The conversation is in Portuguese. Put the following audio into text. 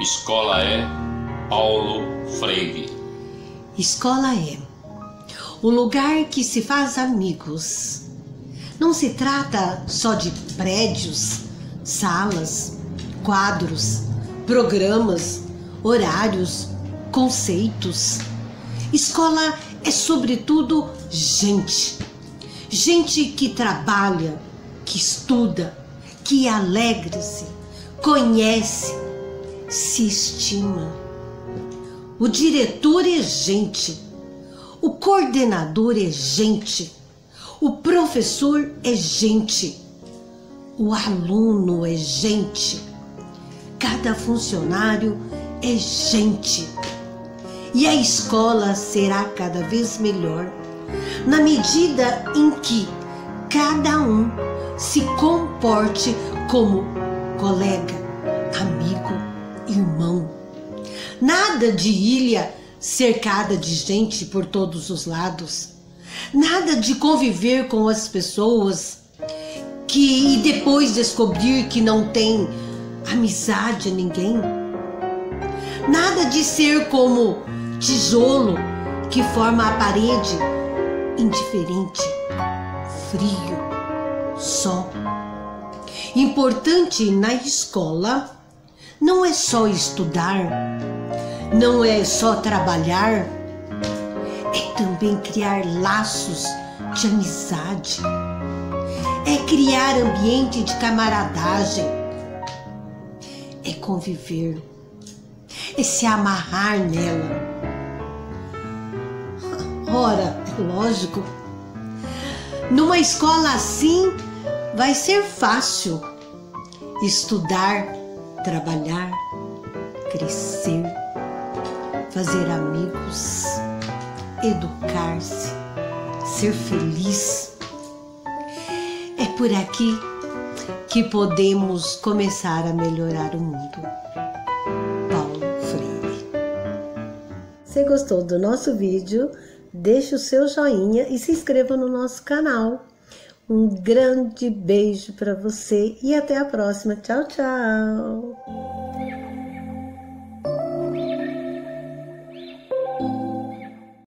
Escola é Paulo Freire. Escola é o lugar que se faz amigos. Não se trata só de prédios, salas, quadros, programas, horários, conceitos. Escola é, sobretudo, gente. Gente que trabalha, que estuda, que alegra-se, conhece, se estima. O diretor é gente, o coordenador é gente, o professor é gente, o aluno é gente, cada funcionário é gente. E a escola será cada vez melhor na medida em que cada um se comporte como colega, amigo, irmão. Nada de ilha cercada de gente por todos os lados. Nada de conviver com as pessoas que e depois descobrir que não tem amizade a ninguém. Nada de ser como tijolo que forma a parede, indiferente, frio, só. Importante na escola não é só estudar, não é só trabalhar, é também criar laços de amizade, é criar ambiente de camaradagem, é conviver, é se amarrar nela. Ora, é lógico, numa escola assim vai ser fácil estudar, trabalhar, crescer, fazer amigos, educar-se, ser feliz. É por aqui que podemos começar a melhorar o mundo. Paulo Freire. Se gostou do nosso vídeo, deixe o seu joinha e se inscreva no nosso canal. Um grande beijo para você e até a próxima. Tchau, tchau.